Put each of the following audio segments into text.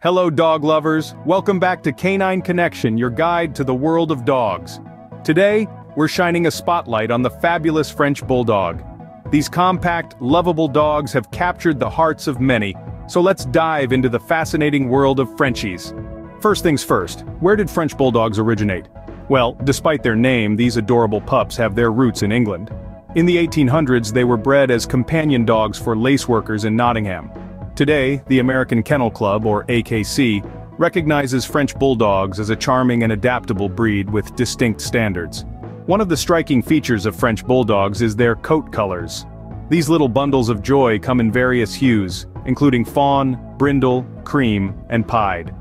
Hello dog lovers, welcome back to Canine Connection, your guide to the world of dogs. Today, we're shining a spotlight on the fabulous French Bulldog. These compact, lovable dogs have captured the hearts of many, so let's dive into the fascinating world of Frenchies. First things first, where did French Bulldogs originate? Well, despite their name, these adorable pups have their roots in England. In the 1800s they were bred as companion dogs for lace workers in Nottingham. Today, the American Kennel Club, or AKC, recognizes French Bulldogs as a charming and adaptable breed with distinct standards. One of the striking features of French Bulldogs is their coat colors. These little bundles of joy come in various hues, including fawn, brindle, cream, and pied.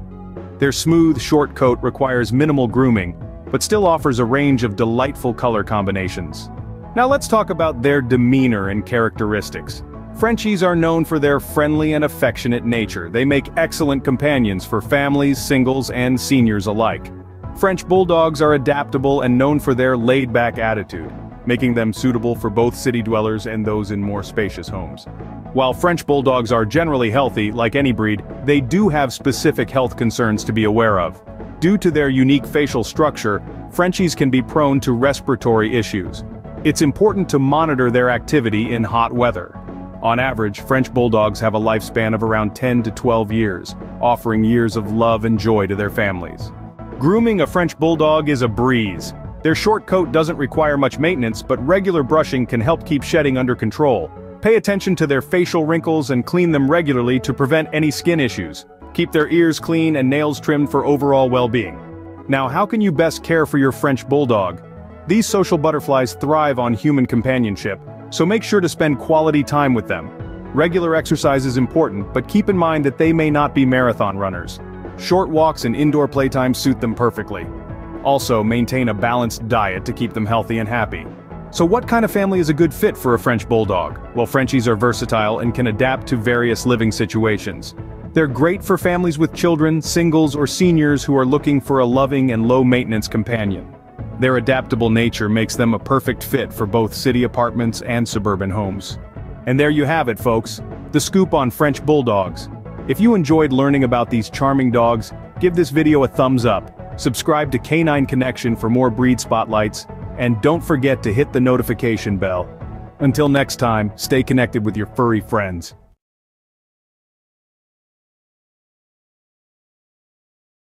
Their smooth, short coat requires minimal grooming, but still offers a range of delightful color combinations. Now let's talk about their demeanor and characteristics. Frenchies are known for their friendly and affectionate nature. They make excellent companions for families, singles, and seniors alike. French Bulldogs are adaptable and known for their laid-back attitude, making them suitable for both city dwellers and those in more spacious homes. While French Bulldogs are generally healthy, like any breed, they do have specific health concerns to be aware of. Due to their unique facial structure, Frenchies can be prone to respiratory issues. It's important to monitor their activity in hot weather. On average, French Bulldogs have a lifespan of around 10 to 12 years, offering years of love and joy to their families. Grooming a French Bulldog is a breeze. Their short coat doesn't require much maintenance but regular brushing can help keep shedding under control. Pay attention to their facial wrinkles and clean them regularly to prevent any skin issues. Keep their ears clean and nails trimmed for overall well-being. Now how can you best care for your French Bulldog? These social butterflies thrive on human companionship, so make sure to spend quality time with them. Regular exercise is important, but keep in mind that they may not be marathon runners. Short walks and indoor playtime suit them perfectly. Also, maintain a balanced diet to keep them healthy and happy. So what kind of family is a good fit for a French Bulldog? Well Frenchies are versatile and can adapt to various living situations. They're great for families with children, singles or seniors who are looking for a loving and low-maintenance companion. Their adaptable nature makes them a perfect fit for both city apartments and suburban homes. And there you have it folks, the scoop on French Bulldogs. If you enjoyed learning about these charming dogs, give this video a thumbs up, subscribe to Canine Connection for more breed spotlights, and don't forget to hit the notification bell. Until next time, stay connected with your furry friends.